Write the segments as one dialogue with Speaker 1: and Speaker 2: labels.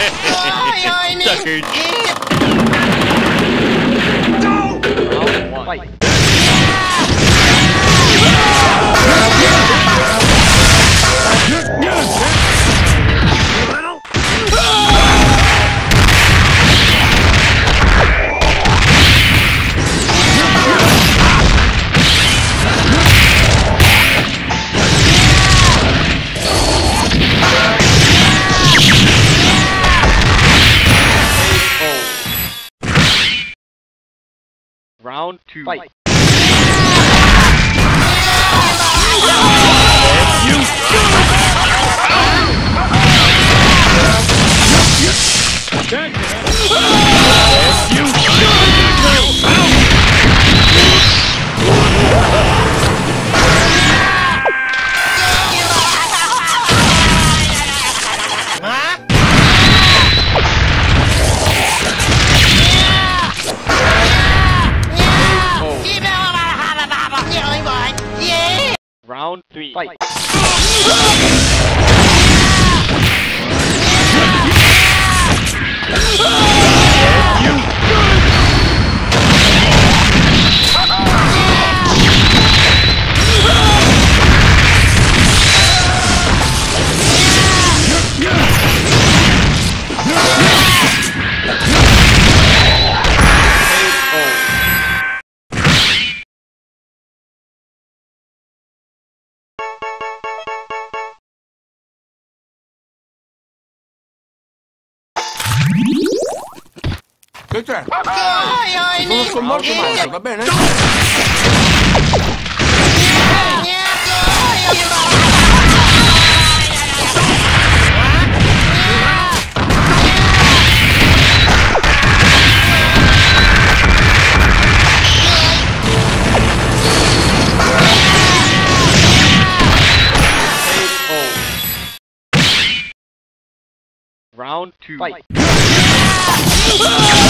Speaker 1: Ôi ơi nè
Speaker 2: Suckers.
Speaker 3: One. Fight.
Speaker 2: Round two.
Speaker 3: Fight.
Speaker 2: Round three.
Speaker 3: Fight.
Speaker 4: Che c'è?
Speaker 1: Ôi nè
Speaker 4: Sono sconvolto male, va bene?
Speaker 1: Nha
Speaker 2: Round two.
Speaker 3: Fight.
Speaker 1: Ôi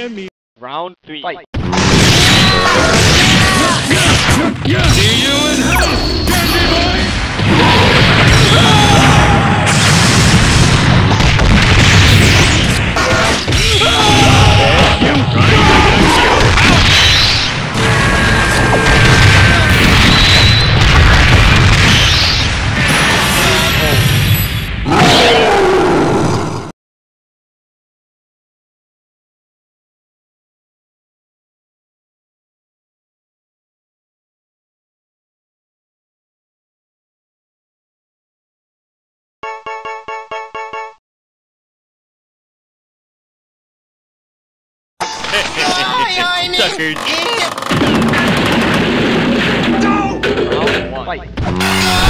Speaker 3: hear me?
Speaker 2: Round three.
Speaker 3: Fight.
Speaker 1: Yeah, yeah, yeah. See you in hell, Boy!
Speaker 2: Suckers.
Speaker 3: Round one. Fight.